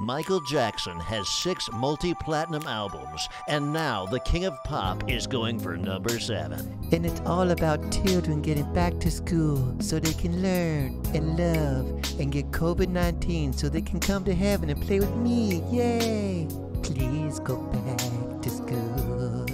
Michael Jackson has six multi platinum albums, and now the King of Pop is going for number seven. And it's all about children getting back to school so they can learn and love and get COVID 19 so they can come to heaven and play with me. Yay! Please go back to school.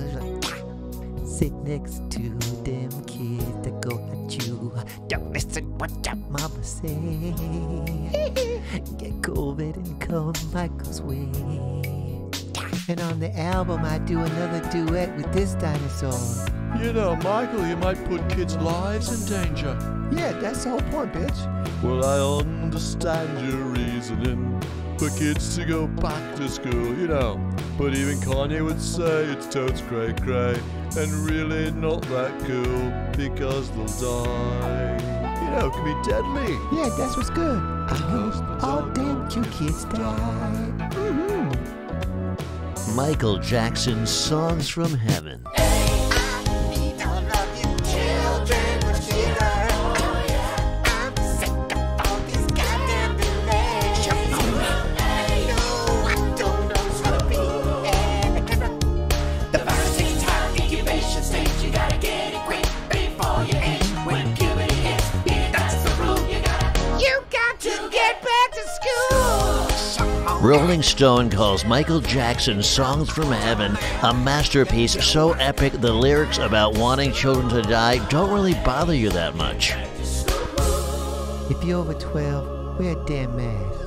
Sit next to them kids that go at you. Don't listen what your mama say. Get COVID and come Michael's way. And on the album, I do another duet with this dinosaur. You know, Michael, you might put kids' lives in danger. Yeah, that's the whole point, bitch. Well, I understand your reasoning for kids to go back to school, you know. But even Kanye would say it's totes cray cray and really not that cool because they'll die. You know, it can be deadly. Yeah, that's what's good. I hope all damn cute kids die. Mm-hmm. Michael Jackson's Songs from Heaven. Rolling Stone calls Michael Jackson's Songs from Heaven a masterpiece so epic the lyrics about wanting children to die don't really bother you that much. If you're over 12, wear a damn mask.